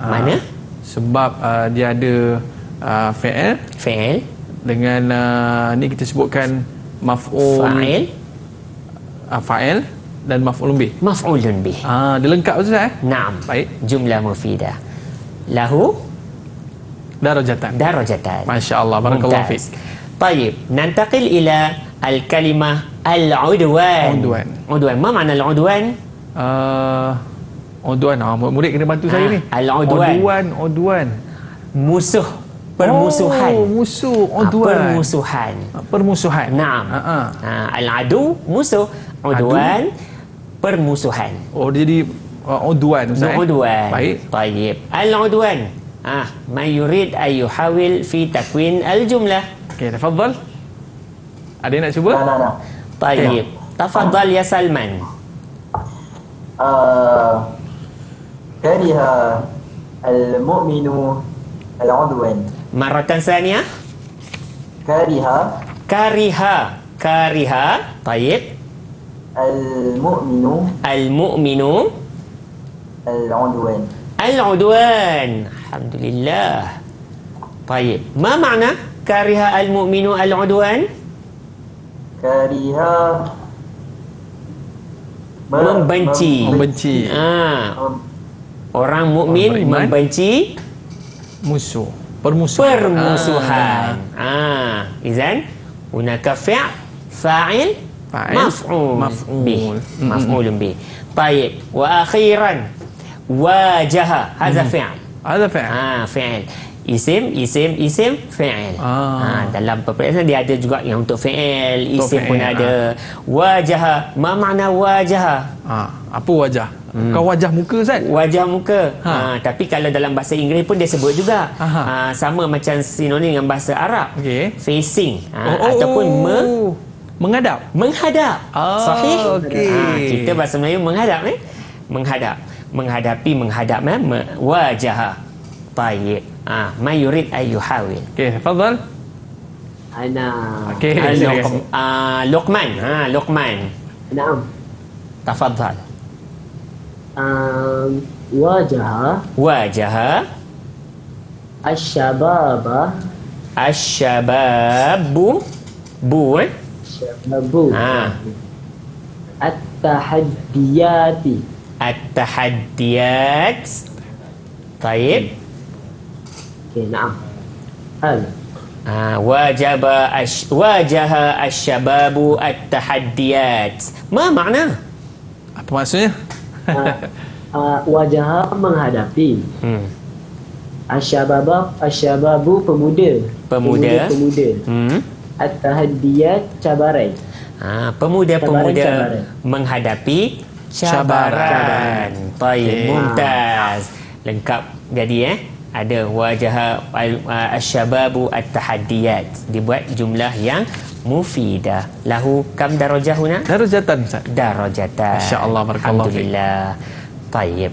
Mana? Uh, Sebab uh, dia ada uh, fi'il fi'il dengan uh, ni kita sebutkan maf'ul fa'il uh, fa'il dan maf'ul bih. maf'ulun bih Ah, dia lengkap tu Ustaz eh? Naam. Baik. Jumlah mufidah. Lahu Darajatan. darajatan. Masya-Allah, barakallahu Mumtaz. fiik. طيب ننتقل إلى الكلمة العدوان عدوان. عدوان ما معنى العدوان؟ Uh, Oduan. Ah, murid kena bantu ha. saya ah, ni. Oduan. Oduan. Oduan. Musuh. Permusuhan. Oh, musuh. Ah, oduan. Ha, permusuhan. Ah, permusuhan. Naam. Ha, ha. Al-adu, musuh. Oduan, adu. permusuhan. Oh, jadi Oduan Ustaz. Eh? Oduan. Eh? Baik. Tayyib. Al-Oduan. Ah, ha, man yurid ayuhawil fi takwin al-jumlah. Okey, tafadhal. Ada yang nak cuba? Tak, tak, tak. Tayyib. Okay. Tafadhal ya Salman. Uh, كره المؤمن العدوان مرة ثانية كره كره كره طيب المؤمن المؤمن العدوان العدوان الحمد لله طيب ما معنى كره المؤمن العدوان كره Membenci. Membenci. ah mem- Orang mukmin membenci musuh. Permusuhan. Permusuhan. Ah, ah. izan hunaka fi' fa'il maf'ul maf'ul maf'ul bi. Baik, wa akhiran wajaha hadza fi'l. Hadza fi'l. Ah, fi'l. Isim, isim, isim, fi'il. Ah. Ha, dalam peperiksaan dia ada juga yang untuk fi'il, isim untuk pun ada. Ah. Wajah, ma makna wajah? Ah, apa wajah? Hmm. Kau wajah muka Ustaz? Wajah muka. Ha. Ha, tapi kalau dalam bahasa Inggeris pun dia sebut juga. Ha, sama macam sinonim dengan bahasa Arab. Okay. Facing. Ha, oh, oh, ataupun oh. Me menghadap. Menghadap. Oh, Sahih. Okay. Ha, kita bahasa Melayu menghadap. Eh? Menghadap. Menghadapi, menghadap. Eh? Me wajah. Tayyip. Ha, Mayurid ayuhawin. Okay, fadal Ana. Okay. Ana. Uh, Luqman. Ha, Luqman. Naam. Tafadhal آم، واجه Wajah الشباب asyababu bu eh. الشباب Ha. التحديات التحديات طيب أوكي نعم هذا آه واجب أش... واجه الشباب التحديات ما معناه Apa maksudnya? uh, wajah menghadapi hmm. asyababa asyababu pemuda pemuda pemuda, pemuda. hmm at cabaran ha, ah, pemuda cabaran, pemuda cabaran. menghadapi cabaran, cabaran. cabaran. okay. yeah. lengkap jadi eh ada wajah al- uh, asyababu at-tahaddiyat dibuat jumlah yang mufidah lahu kam darajah huna Darajatan Ustaz. darajatan Masya Allah, barakallahu alhamdulillah tayyib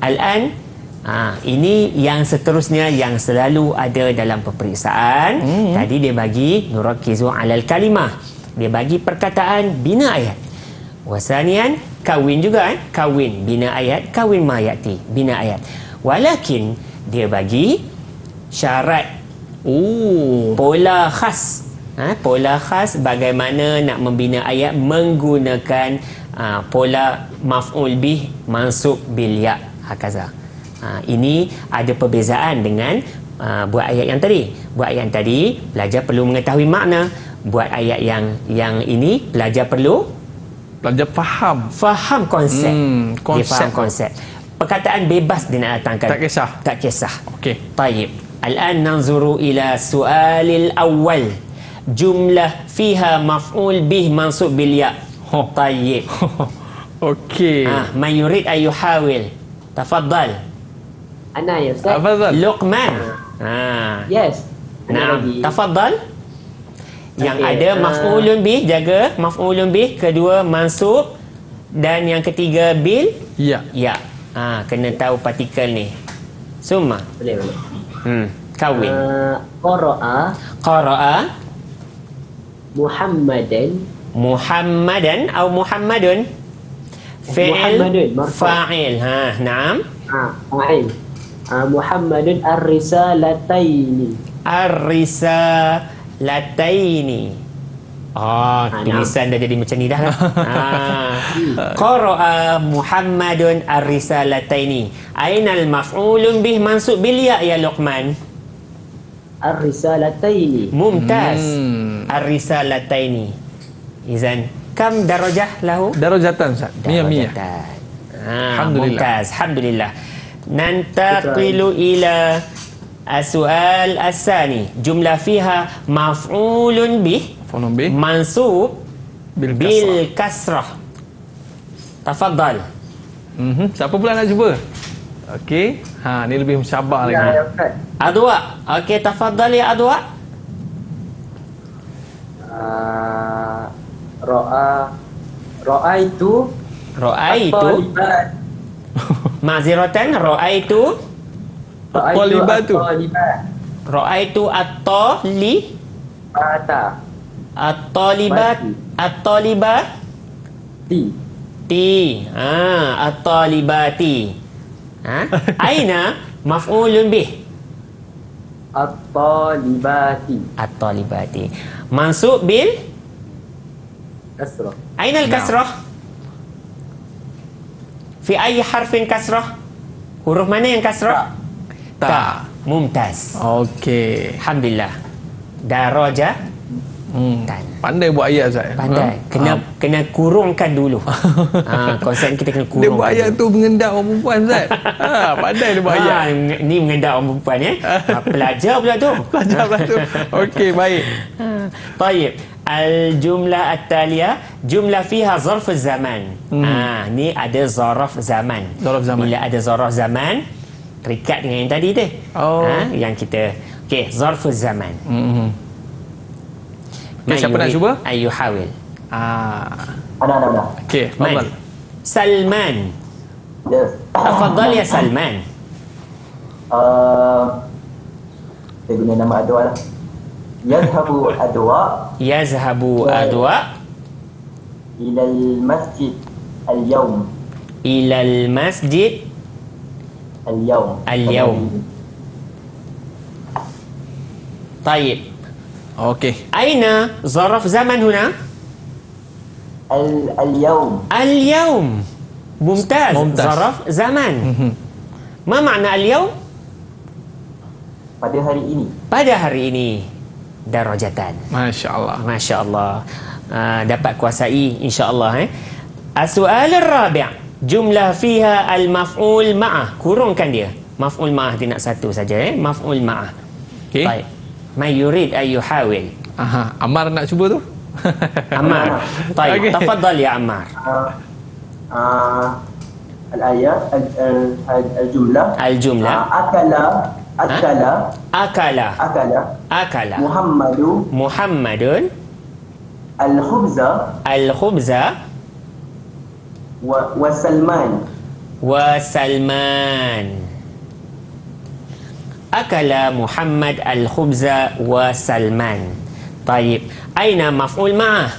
Al-an Ha, ini yang seterusnya yang selalu ada dalam peperiksaan. Hmm. Tadi dia bagi nurakizu alal kalimah. Dia bagi perkataan bina ayat. Wasanian kawin juga eh? Kawin bina ayat, kawin mayati bina ayat. Walakin dia bagi syarat. Oh. pola khas. Ha, pola khas bagaimana nak membina ayat menggunakan uh, pola maf'ul bih mansub bil ya hakaza ha, ini ada perbezaan dengan uh, buat ayat yang tadi. Buat ayat yang tadi pelajar perlu mengetahui makna. Buat ayat yang yang ini pelajar perlu Pelajar faham. faham konsep. Hmm, dia konsep. faham konsep perkataan bebas dia nak datangkan. Tak kisah. Tak kisah. Okey. Tayyib. Al-an nanzuru ila su'alil awal. Jumlah fiha maf'ul bih mansub bil ya. Oh. Tayyib. Okey. Ah, man yurid ay yuhawil. Tafaddal. Ana ya ustaz. Tafaddal. Luqman. Ha. Yes. Nah, Tafaddal. Yang okay. ada ah. maf'ulun bih jaga maf'ulun bih kedua mansub dan yang ketiga bil ya. Ya ah kena tahu partikel ni. Summa. Boleh, boleh. hmm kawin Uh, Qara'a. Qara'a. Muhammadan. Muhammadan atau Muhammadun? Fi'il marfu'. fa'il. Ha na'am. Ah, fa'il. Ah, Muhammadun ar-risalataini. ar-risalataini Ah, ah ha, tulisan ya. dah jadi macam ni dah lah. ha. Qara'a Muhammadun ar-risalataini. Ainal maf'ulun bih mansub bil ya ya Luqman? Ar-risalataini. Mumtaz. Hmm. Ar-risalataini. Izan, kam darajah lahu? Darajatan, Ustaz. Mia mia. Ha, Alhamdulillah. Mumtaz. Alhamdulillah. Nantaqilu ila as-su'al as-sani. Jumlah fiha maf'ulun bih. Fonum B Mansub Bil Kasrah, Bil kasrah. Tafadhal. Mm. Siapa pula nak cuba? Okey. Ha, ni lebih mencabar ya, lagi ya, ya Adwa. Okey, tafadhal ya Adwa. Uh, Ro'a Ro'a itu Ro'a itu Maziratan Ro'a itu Ro'a itu Ro'a itu Ro'a itu Ro'a itu At-talibat At-talibat Ti. Ti. Haa At-talibati. Ha? Aina Maf'ulun bih. At-talibati. At-talibati. Mansuk bil? Kasrah. Aina al-kasrah Fi ayi harfin kasrah. Huruf mana yang kasrah? Ta Ta, Ta. Mumtaz. Okey. Alhamdulillah. Darajah hutan. Hmm. Pandai buat ayat Ustaz. Pandai. Ha? Kena ha? kena kurungkan dulu. ha, konsep kita kena kurung. Dia buat ayat dulu. tu mengendap orang perempuan Ustaz. ha, pandai dia buat ha, ayat. Ni mengendap orang perempuan ya. Eh? ha, pelajar pula tu. pelajar pula tu. Okey, baik. Ha. Baik. Al-jumlah at-taliyah Jumlah fiha zarf zaman hmm. ha, Ni ada zarf zaman Zarf zaman Bila ada zarf zaman Terikat dengan yang tadi tu Oh ha, Yang kita Okey Zarf zaman hmm. hmm. Okey, siapa nak cuba? ayu hawil Ah. Ada, ada, ada. Okey, fadal. man Salman Yes. tafadhal ya Salman Uh, saya guna nama Adwa lah. Yadhabu Adwa yazhabu Ya. adwa ila al-masjid al-yawm. ila al-masjid Al-yawm. Al-yawm. طيب Okey. أين ظرف زمن هنا؟ Al- Al-yawm. اليوم ممتاز, ممتاز. ظرف زمن Mhm. ما معنى اليوم؟ Pada hari ini. pada hari ini darajatan Masya-Allah. Masya Allah uh, dapat kuasai insya Allah eh السؤال الرابع جملة فيها المفعول معه kurungkan dia مفعول معه dia nak satu saja eh مفعول معه Okey. طيب mayurid ayuhawil. Aha, Ammar nak cuba tu? Ammar. Baik, okay. tafadhal ya Ammar. Ah, ah, uh, uh, al-ayat al-jumlah. Al, al, al al-jumlah. Uh, akala ah, akala ha? akala akala akala Muhammadu Muhammadun al-khubza al-khubza wa, wa Salman wa Salman akala Muhammad al-khubza wa Salman. Tayyib, aina maf'ul ma'ah?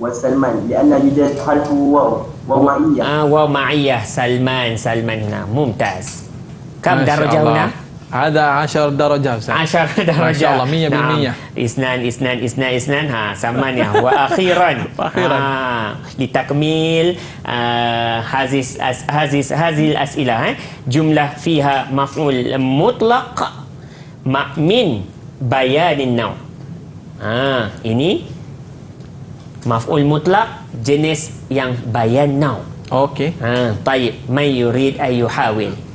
Wa Salman, lianna yudat khalfu waw. Waw ma'iyah. Ah, wa ma'iyah, Salman, Salman. Nah, mumtaz. Kam darjah hunah? Ada asyar darajah Ustaz. Asyar darajah. Masya Allah, minya bin minya. Isnan, isnan, isnan, isnan. Ha, sama ni. Ya. Wa akhiran. wa Akhiran. Ha, ditakmil. uh, hazis, as, hazis, hazil as'ilah. Eh? Jumlah fiha maf'ul mutlaq ma'min bayanin naw. Ha, ini maf'ul mutlaq jenis yang bayan naw. Okey. Ha, baik. may yurid ayuhawil. Okay.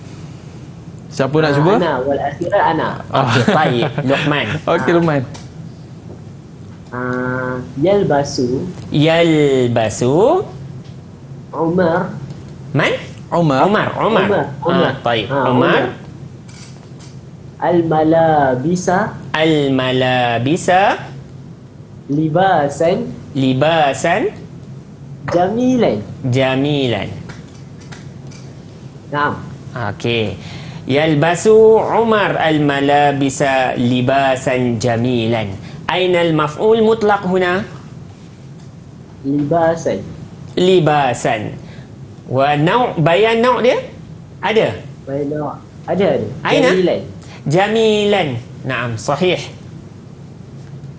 Siapa nak Ah, cuba? Ana wal akhirah ana. okey طيب لقمان Okey, Luman. Ah, yalbasu yalbasu Umar man Umar. Umar Umar Umar, Umar. Ah, طيب Ah, Umar al-malabisa al-malabisa libasan libasan jamilan. jamilan Naam. okey yalbasu Umar al-malabisa libasan jamilan aina al-maf'ul mutlaq huna Libasan. libasan wa nau' bayan nau' dia ada Baiklah. Ada ada. Aina? Jamilan. jamilan na'am sahih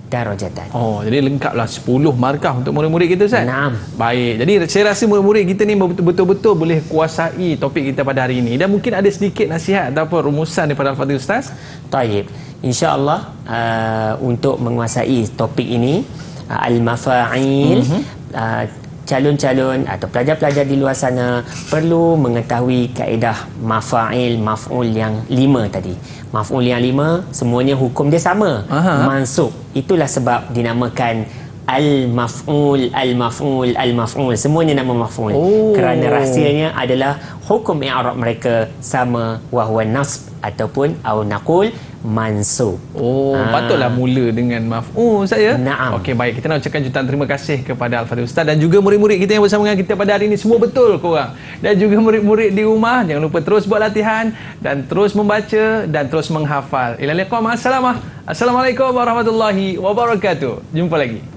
darajatan Oh, jadi lengkaplah 10 markah untuk murid-murid kita Ustaz. Naam. Baik. Jadi saya rasa murid-murid kita ni betul-betul boleh kuasai topik kita pada hari ini dan mungkin ada sedikit nasihat ataupun rumusan daripada Al-Fatih Ustaz. Taib. InsyaAllah uh, untuk menguasai topik ini uh, al-mafa'il Mhm. uh, calon-calon atau pelajar-pelajar di luar sana perlu mengetahui kaedah mafa'il maf'ul yang lima tadi. Maf'ul yang lima semuanya hukum dia sama. Aha. Mansub. Itulah sebab dinamakan al-maf'ul al-maf'ul al-maf'ul semuanya nama maf'ul Oh. kerana rahsianya adalah hukum i'rab mereka sama wa huwa nasb ataupun au naqul mansub Oh, Ah. patutlah mula dengan maf'ul Ustaz ya. Naam. Okey, baik. Kita nak ucapkan jutaan terima kasih kepada Al-Fatih Ustaz dan juga murid-murid kita yang bersama dengan kita pada hari ini semua betul korang. Dan juga murid-murid di rumah jangan lupa terus buat latihan dan terus membaca dan terus menghafal. Ila liqa ma'assalamah. Assalamualaikum warahmatullahi wabarakatuh. Jumpa lagi.